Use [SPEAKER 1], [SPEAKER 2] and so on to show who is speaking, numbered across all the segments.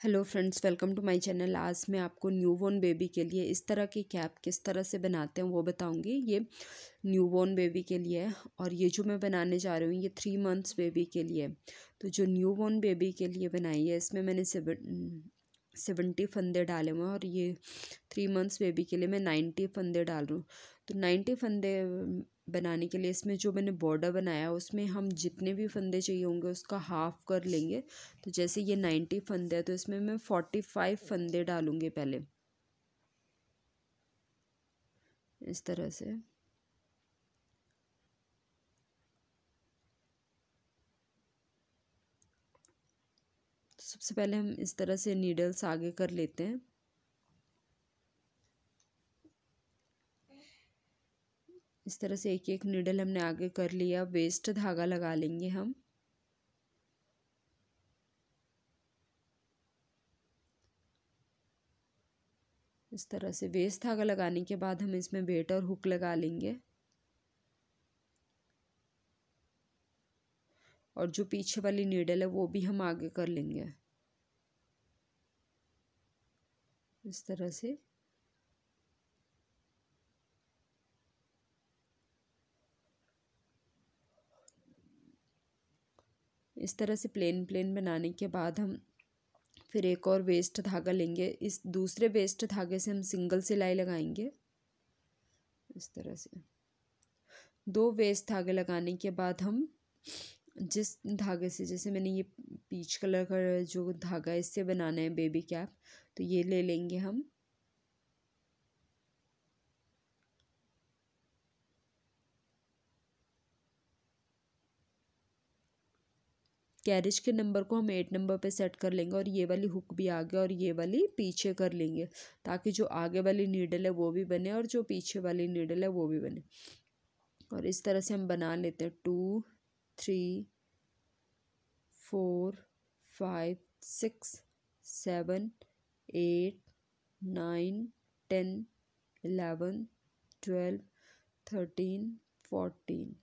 [SPEAKER 1] Hello friends, welcome to my channel. आज मैं आपको न्यूबॉर्न बेबी के लिए इस तरह की कैप किस तरह से बनाते हैं वो बताऊँगी। ये न्यूबॉर्न बेबी के लिए है और ये जो मैं बनाने जा रही हूँ, ये थ्री मंथ्स बेबी के लिए तो जो न्यूबॉर्न बेबी के लिए बनाई है, इसमें मैंने सेवेंटी फंदे डाले हुए हैं और ये थ्री मंथ्स बेबी के लिए मैं नाइन्टी फंदे डाल रही हूँ। तो नाइन्टी फंदे बनाने के लिए, इसमें जो मैंने बॉर्डर बनाया, उसमें हम जितने भी फंदे चाहिए होंगे, उसका हाफ़ कर लेंगे। तो जैसे ये नाइन्टी फंदे है तो इसमें मैं फोर्टी फाइव फंदे डालूँगी पहले। इस तरह से। तो सबसे पहले हम इस तरह से नीडल्स आगे कर लेते हैं। इस तरह से एक एक नीडल हमने आगे कर लिया। वेस्ट धागा लगा लेंगे हम। इस तरह से वेस्ट धागा लगाने के बाद हम इसमें वेट और हुक लगा लेंगे। और जो पीछे वाली नीडल है, वो भी हम आगे कर लेंगे। इस तरह से इस तरह से प्लेन प्लेन बनाने के बाद हम फिर एक और वेस्ट धागा लेंगे। इस दूसरे वेस्ट धागे से हम सिंगल सिलाई लगाएँगे। इस तरह से। दो वेस्ट धागे लगाने के बाद हम जिस धागे से, जैसे मैंने ये पीच कलर का जो धागा इससे बनाना है बेबी कैप तो ये ले लेंगे हम। कैरेज के नंबर को हम एट नंबर पे सेट कर लेंगे और ये वाली हुक भी आगे और ये वाली पीछे कर लेंगे, ताकि जो आगे वाली नीडल है वो भी बने और जो पीछे वाली नीडल है वो भी बने। और इस तरह से हम बना लेते हैं। Two, three, four, five, six, seven, eight, nine, ten eleven twelve, thirteen, fourteen.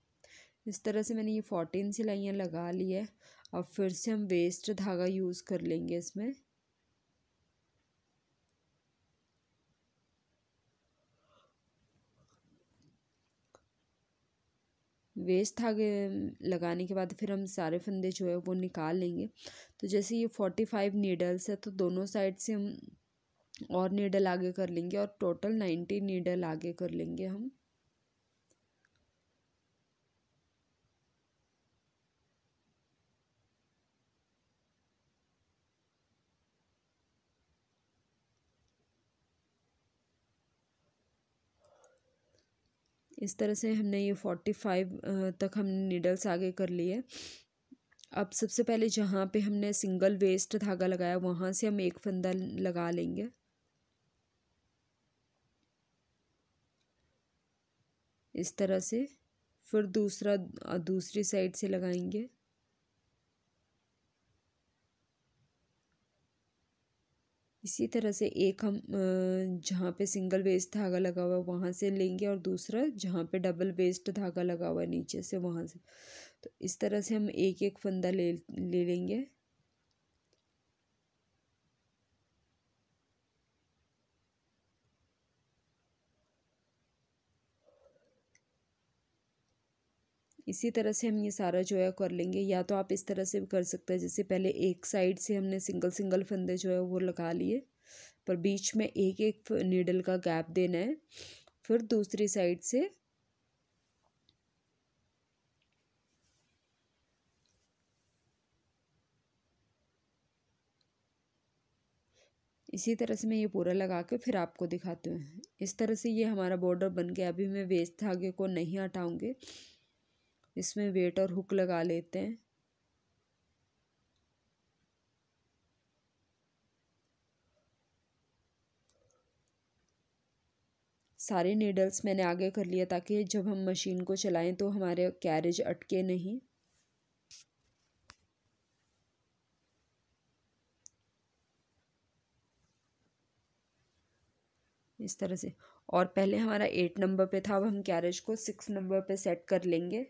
[SPEAKER 1] इस तरह से मैंने ये फोर्टीन सिलाइयाँ लगा ली है। अब फिर से हम वेस्ट धागा यूज़ कर लेंगे इसमें। वेस्ट धागे लगाने के बाद फिर हम सारे फंदे जो है वो निकाल लेंगे। तो जैसे ये फोर्टी फाइव नीडल्स है तो दोनों साइड से हम और नीडल आगे कर लेंगे और टोटल नाइन्टी नीडल आगे कर लेंगे हम। इस तरह से हमने ये फोर्टी फाइव तक हमने नीडल्स आगे कर लिए अब सबसे पहले जहाँ पे हमने सिंगल वेस्ट धागा लगाया, वहाँ से हम एक फंदा लगा लेंगे। इस तरह से फिर दूसरा दूसरी साइड से लगाएँगे। इसी तरह से एक हम जहाँ पे सिंगल वेस्ट धागा लगा हुआ है, वहाँ से लेंगे और दूसरा जहाँ पे डबल वेस्ट धागा लगा हुआ है, नीचे से वहाँ से। तो इस तरह से हम एक एक फंदा ले ले लेंगे। इसी तरह से हम ये सारा जो है कर लेंगे। या तो आप इस तरह से भी कर सकते हैं, जैसे पहले एक साइड से हमने सिंगल सिंगल फंदे जो है वो लगा लिए, पर बीच में एक एक नीडल का गैप देना है। फिर दूसरी साइड से इसी तरह से मैं ये पूरा लगा के फिर आपको दिखाती हूँ। इस तरह से ये हमारा बॉर्डर बन गया। अभी मैं वेस्ट धागे को नहीं हटाऊँगी। इसमें वेट और हुक लगा लेते हैं। सारे नीडल्स मैंने आगे कर लिया ताकि जब हम मशीन को चलाएँ तो हमारे कैरेज अटके नहीं। इस तरह से। और पहले हमारा एट नंबर पे था, अब हम कैरेज को सिक्स नंबर पे सेट कर लेंगे।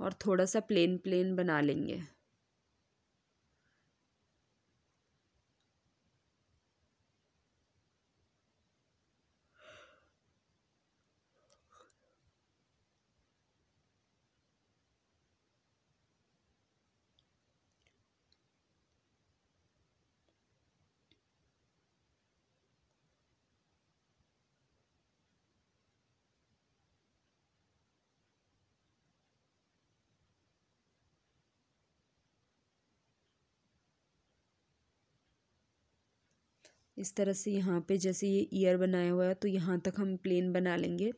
[SPEAKER 1] और थोड़ा सा प्लेन प्लेन बना लेंगे। इस तरह से यहाँ पे जैसे ये ईयर बनाया हुआ है तो यहाँ तक हम प्लेन बना लेंगे।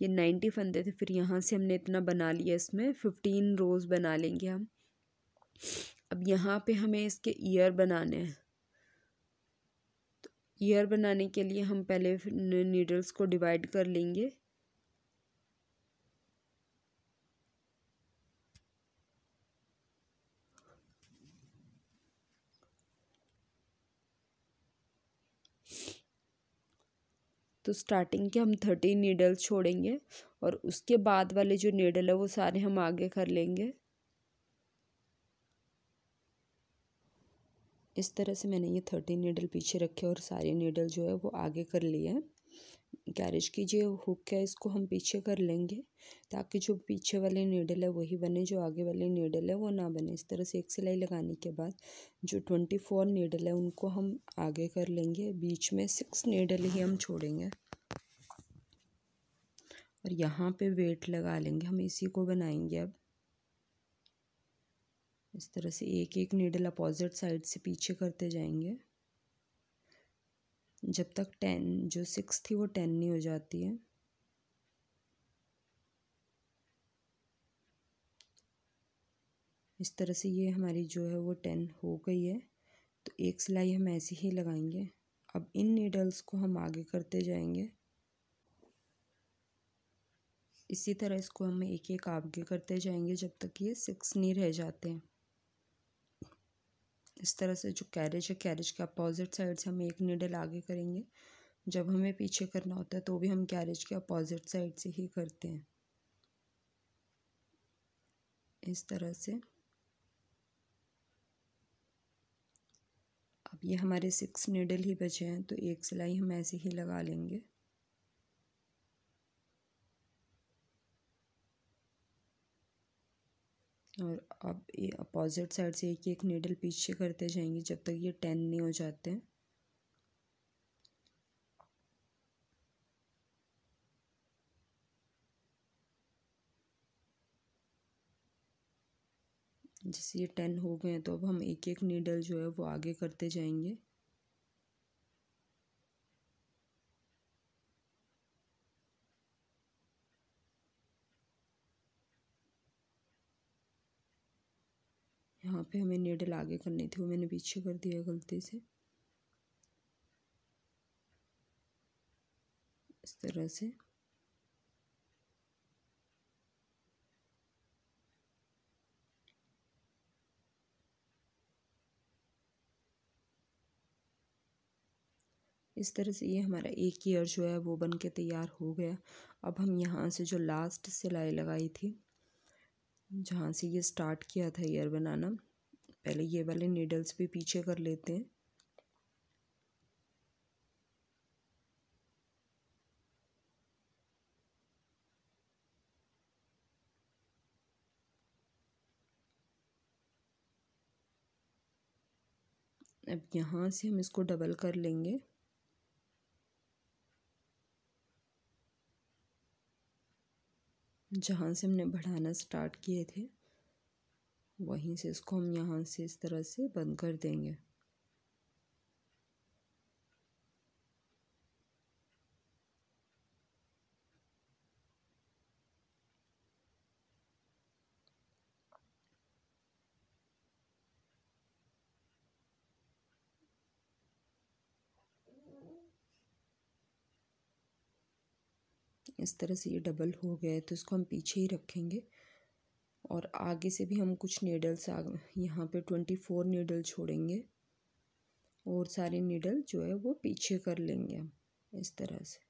[SPEAKER 1] ये नाइन्टी फंदे थे, फिर यहाँ से हमने इतना बना लिया इसमें, फिफ्टीन रोज़ बना लेंगे हम। अब यहाँ पे हमें इसके ईयर बनाने हैं। तो ईयर बनाने के लिए हम पहले नीडल्स को डिवाइड कर लेंगे। तो स्टार्टिंग के हम थर्टी नीडल छोड़ेंगे और उसके बाद वाले जो नीडल है वो सारे हम आगे कर लेंगे। इस तरह से मैंने ये थर्टी नीडल पीछे रखे और सारे नीडल जो है वो आगे कर लिए। हैं कैरेज की जो हुक है, इसको हम पीछे कर लेंगे ताकि जो पीछे वाले नीडल है, वही बने, जो आगे वाले नीडल है, वो ना बने। इस तरह से एक सिलाई लगाने के बाद जो ट्वेंटी फोर नीडल है, उनको हम आगे कर लेंगे। बीच में सिक्स नीडल ही हम छोड़ेंगे। और यहाँ पे वेट लगा लेंगे। हम इसी को बनाएँगे अब। इस तरह से एक एक नीडल अपोजिट साइड से पीछे करते जाएँगे। जब तक टेन, जो सिक्स थी वो टेन नहीं हो जाती है। इस तरह से ये हमारी जो है वो टेन हो गई है। तो एक सिलाई हम ऐसे ही लगाएँगे। अब इन नीडल्स को हम आगे करते जाएँगे। इसी तरह इसको हम एक एक आगे करते जाएँगे जब तक ये सिक्स नहीं रह जाते हैं। इस तरह से जो कैरेज है कैरेज के अपोजिट साइड से हम एक नीडल आगे करेंगे। जब हमें पीछे करना होता है तो भी हम कैरेज के अपोजिट साइड से ही करते हैं। इस तरह से। अब ये हमारे सिक्स नीडल ही बचे हैं तो एक सिलाई हम ऐसे ही लगा लेंगे। और अब ये अपोजिट साइड से एक एक नीडल पीछे करते जाएँगे जब तक ये टेन नहीं हो जाते। हैं जैसे ये टेन हो गए हैं तो अब हम एक एक नीडल जो है वो आगे करते जाएँगे यहाँ पे हमें नीडल आगे करनी थी, वो मैंने पीछे कर दिया गलती से। इस तरह से। इस तरह से ये हमारा एक ईयर जो है, वो बन के तैयार हो गया। अब हम यहाँ से जो लास्ट सिलाई लगाई थी, जहाँ से ये स्टार्ट किया था ईयर बनाना पहले ये वाले नीडल्स भी पीछे कर लेते हैं। अब यहाँ से हम इसको डबल कर लेंगे। जहाँ से हमने बढ़ाना स्टार्ट किए थे। वहीं से इसको हम यहाँ से इस तरह से बंद कर देंगे। इस तरह से ये डबल हो गया है तो इसको हम पीछे ही रखेंगे। और आगे से भी हम कुछ नीडल्स यहाँ पे ट्वेंटी फोर नीडल छोड़ेंगे। और सारे नीडल जो है वो पीछे कर लेंगे हम, इस तरह से।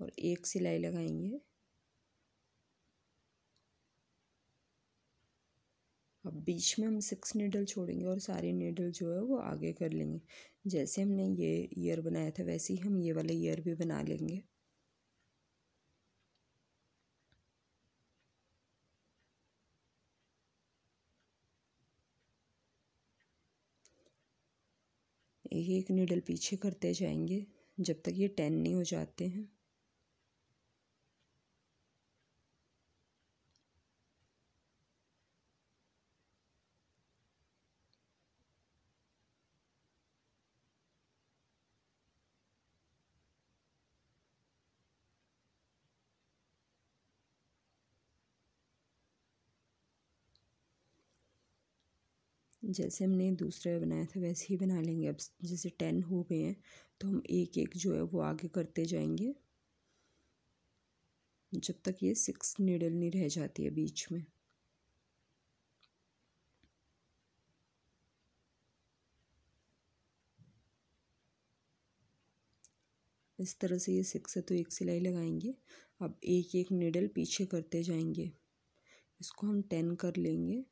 [SPEAKER 1] और एक सिलाई लगाएँगे। अब बीच में हम सिक्स नीडल छोड़ेंगे और सारी नीडल जो है वो आगे कर लेंगे। जैसे हमने ये ईयर बनाया था, वैसे ही हम ये वाला ईयर भी बना लेंगे। एक नीडल पीछे करते जाएँगे जब तक ये टेन नहीं हो जाते हैं। जैसे हमने दूसरा बनाया था, वैसे ही बना लेंगे। अब जैसे टेन हो गए हैं तो हम एक एक जो है वो आगे करते जाएँगे। जब तक ये सिक्स नीडल नहीं रह जाती है बीच में। इस तरह से ये सिक्स है तो एक सिलाई लगाएँगे। अब एक एक नीडल पीछे करते जाएँगे। इसको हम टेन कर लेंगे।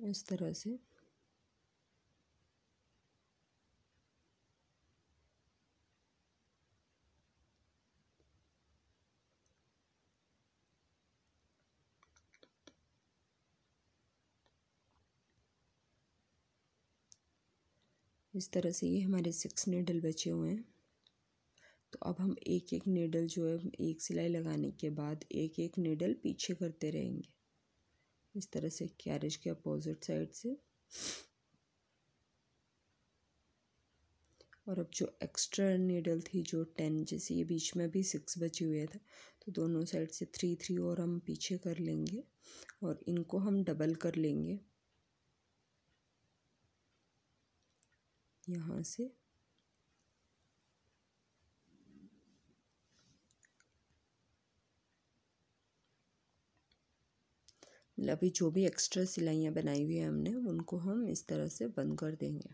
[SPEAKER 1] इस तरह से। इस तरह से ये हमारे सिक्स नीडल बचे हुए हैं। तो अब हम एक एक नीडल जो है, एक सिलाई लगाने के बाद एक एक नीडल पीछे करते रहेंगे। इस तरह से कैरेज के अपोजिट साइड से। और अब जो एक्स्ट्रा नीडल थी, जो टेन जैसे, ये बीच में भी सिक्स बचे हुए थे तो दोनों साइड से थ्री थ्री और हम पीछे कर लेंगे और इनको हम डबल कर लेंगे। यहाँ से अभी जो भी एक्स्ट्रा सिलाइयाँ बनाई हुई हैं हमने, उनको हम इस तरह से बंद कर देंगे।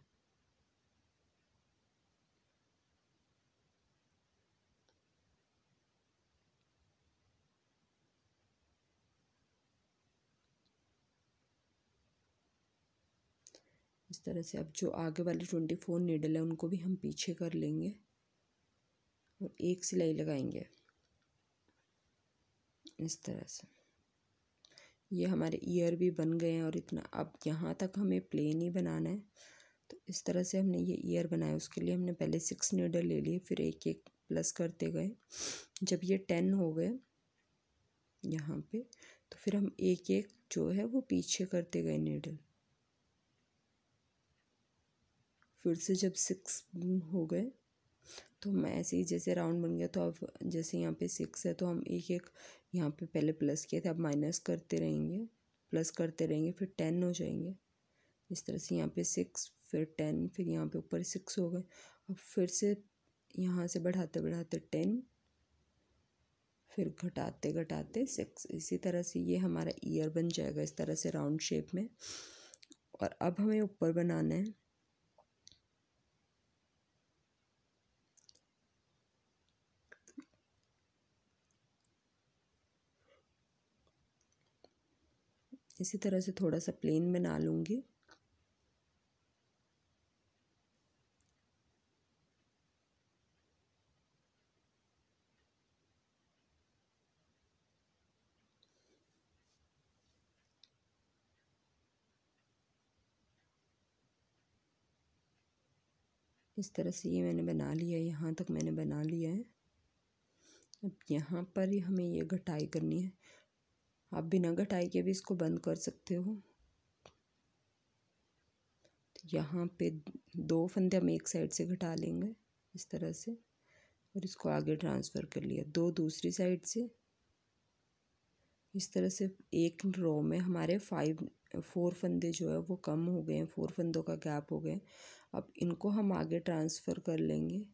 [SPEAKER 1] इस तरह से अब जो आगे वाले ट्वेंटी फोर नीडल है, उनको भी हम पीछे कर लेंगे और एक सिलाई लगाएँगे। इस तरह से। ये हमारे ईयर भी बन गए हैं और इतना अब यहाँ तक हमें प्लेन ही बनाना है। तो इस तरह से हमने ये ईयर बनाया उसके लिए हमने पहले सिक्स नीडल ले लिए, फिर एक एक प्लस करते गए। जब ये टेन हो गए यहाँ पे तो फिर हम एक एक जो है वो पीछे करते गए नीडल फिर से जब सिक्स हो गए तो हम ऐसे ही जैसे राउंड बन गया तो अब जैसे यहाँ पे सिक्स है तो हम एक एक यहाँ पे पहले प्लस किए थे, अब माइनस करते रहेंगे। प्लस करते रहेंगे, फिर टेन हो जाएँगे। इस तरह से यहाँ पे सिक्स, फिर टेन, फिर यहाँ पे ऊपर सिक्स हो गए। अब फिर से यहाँ से बढ़ाते बढ़ाते टेन, फिर घटाते घटाते सिक्स। इसी तरह से ये हमारा ईयर बन जाएगा, इस तरह से राउंड शेप में। और अब हमें ऊपर बनाना है। इसी तरह से थोड़ा सा प्लेन बना लूँगी। इस तरह से ये मैंने बना लिया है, यहाँ तक मैंने बना लिया है। अब यहाँ पर ही हमें ये घटाई करनी है। आप बिना घटाई के भी इसको बंद कर सकते हो। तो यहाँ पे दो फंदे हम एक साइड से घटा लेंगे इस तरह से और इसको आगे ट्रांसफ़र कर लिया। दो दूसरी साइड से इस तरह से एक रो में हमारे फाइव, फोर फंदे जो है वो कम हो गए हैं, फोर फंदों का गैप हो गए अब इनको हम आगे ट्रांसफ़र कर लेंगे।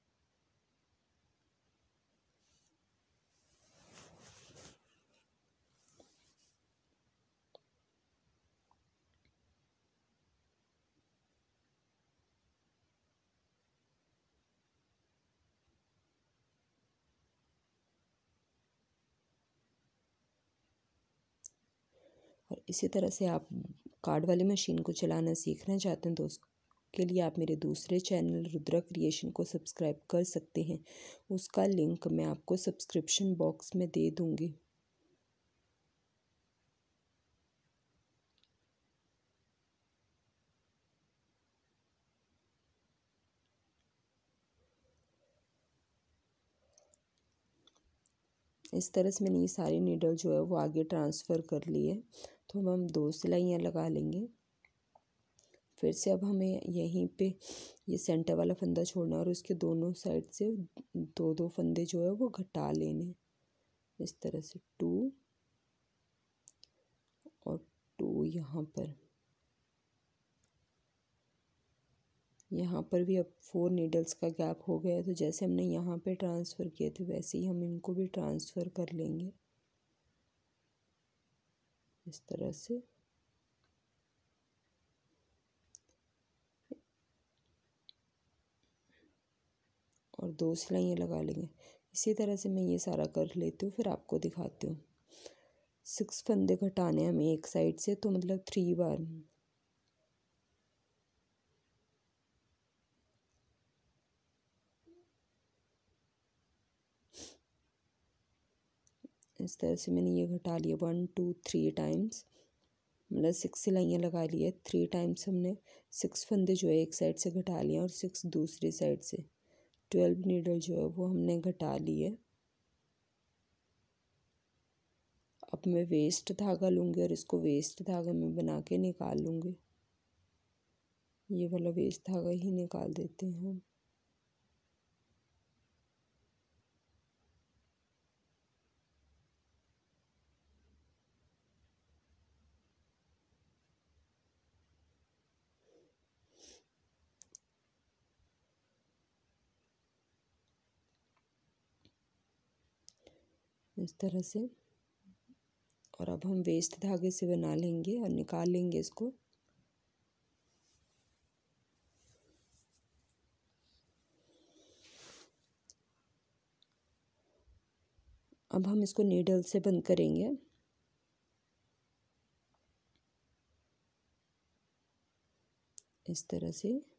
[SPEAKER 1] और इसी तरह से आप कार्ड वाली मशीन को चलाना सीखना चाहते हैं तो उसके लिए आप मेरे दूसरे चैनल रुद्रा क्रिएशन को सब्सक्राइब कर सकते हैं। उसका लिंक मैं आपको सब्सक्रिप्शन बॉक्स में दे दूँगी। इस तरह से मैंने ये सारी नीडल जो है वो आगे ट्रांसफ़र कर लिए तो अब हम दो सिलाइयाँ लगा लेंगे। फिर से अब हमें यहीं पे ये सेंटर वाला फंदा छोड़ना और उसके दोनों साइड से दो दो फंदे जो है वो घटा लेने इस तरह से टू और टू यहाँ पर। यहाँ पर भी अब फोर नीडल्स का गैप हो गया है तो जैसे हमने यहाँ पे ट्रांसफ़र किए थे, वैसे ही हम इनको भी ट्रांसफ़र कर लेंगे। इस तरह से। और दो सिलाइयाँ लगा लेंगे। इसी तरह से मैं ये सारा कर लेती हूँ, फिर आपको दिखाती हूँ। सिक्स फंदे घटाने हमें एक साइड से तो मतलब थ्री बार। इस तरह से मैंने ये घटा लिया वन टू थ्री टाइम्स मतलब सिक्स सिलाइयाँ लगा ली है. थ्री टाइम्स हमने सिक्स फंदे जो है एक साइड से घटा लिए और सिक्स दूसरी साइड से. ट्वेल्व नीडल जो है वो हमने घटा ली है. अब मैं वेस्ट धागा लूँगी और इसको वेस्ट धागा में बना के निकाल लूँगी. ये वाला वेस्ट धागा ही निकाल देते हैं हम. इस तरह से। और अब हम वेस्ट धागे से बना लेंगे और निकाल लेंगे इसको। अब हम इसको नीडल से बंद करेंगे। इस तरह से।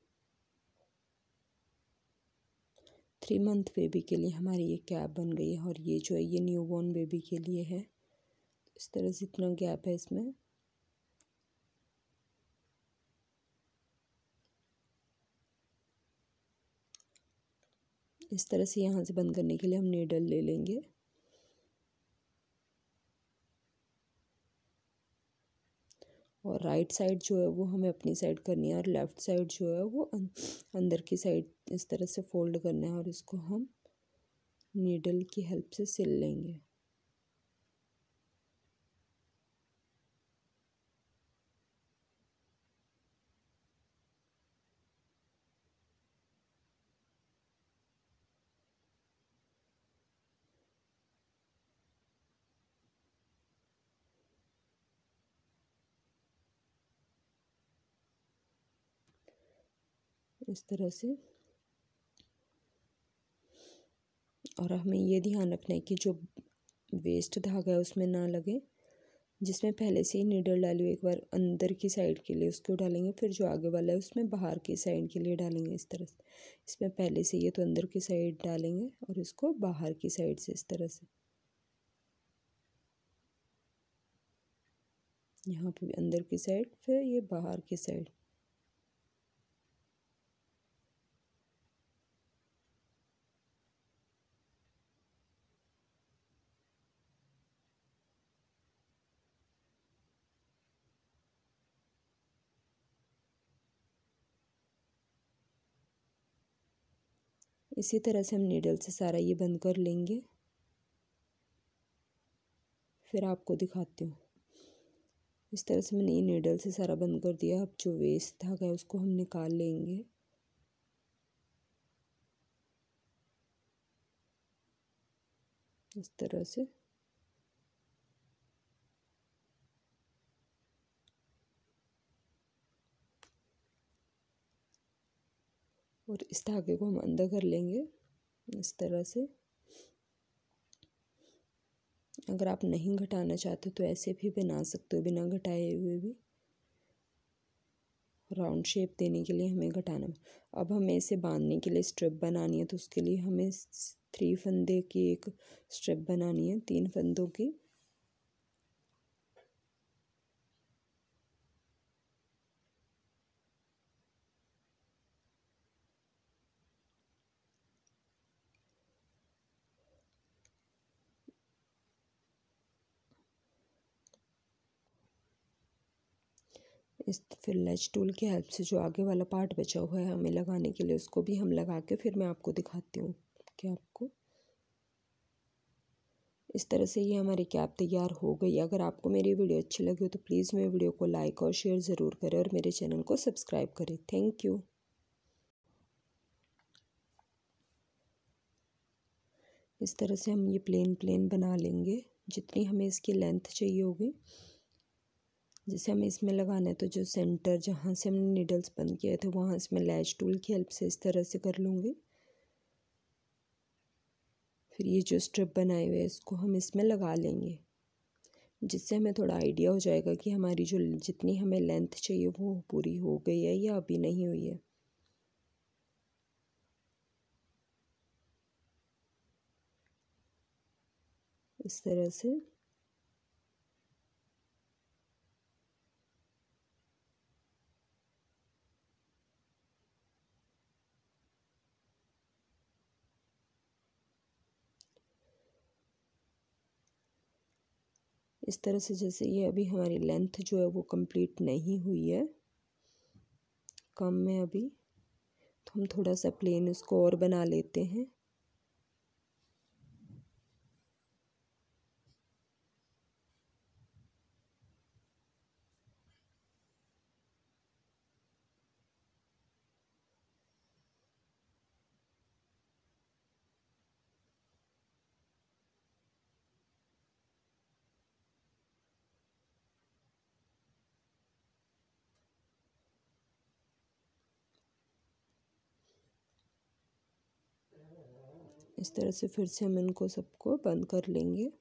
[SPEAKER 1] थ्री मंथ बेबी के लिए हमारी ये कैप बन गई है और ये जो है ये न्यू बॉर्न बेबी के लिए है। इस तरह से इतना गैप है इसमें। इस तरह से यहाँ से बंद करने के लिए हम नीडल ले लेंगे। और राइट साइड जो है वो हमें अपनी साइड करनी है और लेफ़्ट साइड जो है वो अं, अंदर की साइड इस तरह से फोल्ड करना है और इसको हम नीडल की हेल्प से सिल लेंगे। इस तरह से। और हमें ये ध्यान रखना है कि जो वेस्ट धागा है उसमें ना लगे, जिसमें पहले से ही नीडल डाली एक बार अंदर की साइड के लिए उसको डालेंगे, फिर जो आगे वाला है उसमें बाहर की साइड के लिए डालेंगे इस तरह से। इसमें पहले से ये तो अंदर की साइड डालेंगे और इसको बाहर की साइड से इस तरह से। यहाँ पे अंदर की साइड फिर ये बाहर की साइड इसी तरह से हम नीडल से सारा ये बंद कर लेंगे। फिर आपको दिखाती हूँ। इस तरह से मैंने ये नीडल से सारा बंद कर दिया। अब जो वेस्ट धागा है उसको हम निकाल लेंगे। इस तरह से। और इस धागे को हम अंदर कर लेंगे, इस तरह से। अगर आप नहीं घटाना चाहते तो ऐसे भी बना सकते हो, बिना घटाए हुए भी। राउंड शेप देने के लिए हमें घटाना अब हमें इसे बांधने के लिए स्ट्रिप बनानी है तो उसके लिए हमें थ्री फंदे की एक स्ट्रिप बनानी है, तीन फंदों की। इस फिर लेच टूल की हेल्प से जो आगे वाला पार्ट बचा हुआ है हमें लगाने के लिए, उसको भी हम लगा के फिर मैं आपको दिखाती हूँ कि आपको। इस तरह से ये हमारी कैप तैयार हो गई। अगर आपको मेरी वीडियो अच्छी लगी हो तो प्लीज़ मेरे वीडियो को लाइक और शेयर ज़रूर करें और मेरे चैनल को सब्सक्राइब करें। थैंक यू इस तरह से हम ये प्लेन प्लेन बना लेंगे। जितनी हमें इसकी लेंथ चाहिए होगी जैसे हमें इसमें लगाना है तो जो सेंटर जहाँ से हमने नीडल्स बंद किए थे वहाँ से मैं लैच टूल की हेल्प से इस तरह से कर लूँगी। फिर ये जो स्ट्रिप बनाए हुए हैं, इसको हम इसमें लगा लेंगे, जिससे हमें थोड़ा आइडिया हो जाएगा कि हमारी जो जितनी हमें लेंथ चाहिए, वो पूरी हो गई है या अभी नहीं हुई है। इस तरह से इस तरह से जैसे ये अभी हमारी लेंथ जो है वो कंप्लीट नहीं हुई है। कम में अभी। तो हम थोड़ा सा प्लेन इसको और बना लेते हैं। इस तरह से फिर से हम इनको सबको बंद कर लेंगे।